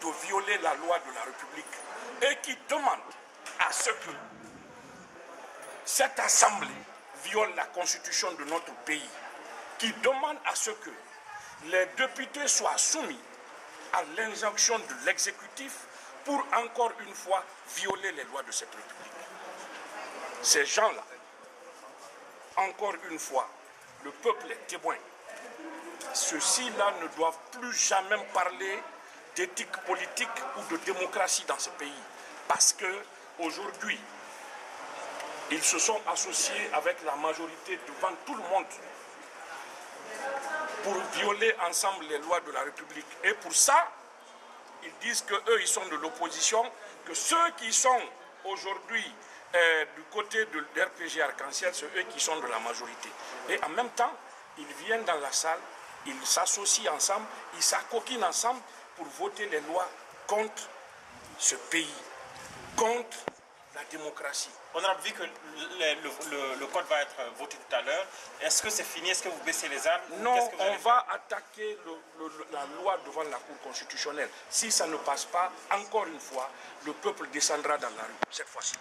de violer la loi de la République et qui demande à ce que cette Assemblée viole la constitution de notre pays, qui demande à ce que les députés soient soumis à l'injonction de l'exécutif pour encore une fois violer les lois de cette République. Ces gens-là, encore une fois, le peuple est témoin. Ceux-ci-là ne doivent plus jamais parler d'éthique politique ou de démocratie dans ce pays. Parce que aujourd'hui, ils se sont associés avec la majorité devant tout le monde pour violer ensemble les lois de la République. Et pour ça, ils disent qu'eux, ils sont de l'opposition, que ceux qui sont aujourd'hui euh, du côté de l'RPG Arc-en-Ciel, c'est eux qui sont de la majorité. Et en même temps, ils viennent dans la salle, ils s'associent ensemble, ils s'acoquinent ensemble pour voter les lois contre ce pays, contre la démocratie. On a vu que le, le, le, code va être voté tout à l'heure. Est-ce que c'est fini? Est-ce que vous baissez les armes? Non, on va attaquer la loi devant la Cour constitutionnelle. Si ça ne passe pas, encore une fois, le peuple descendra dans la rue, cette fois-ci.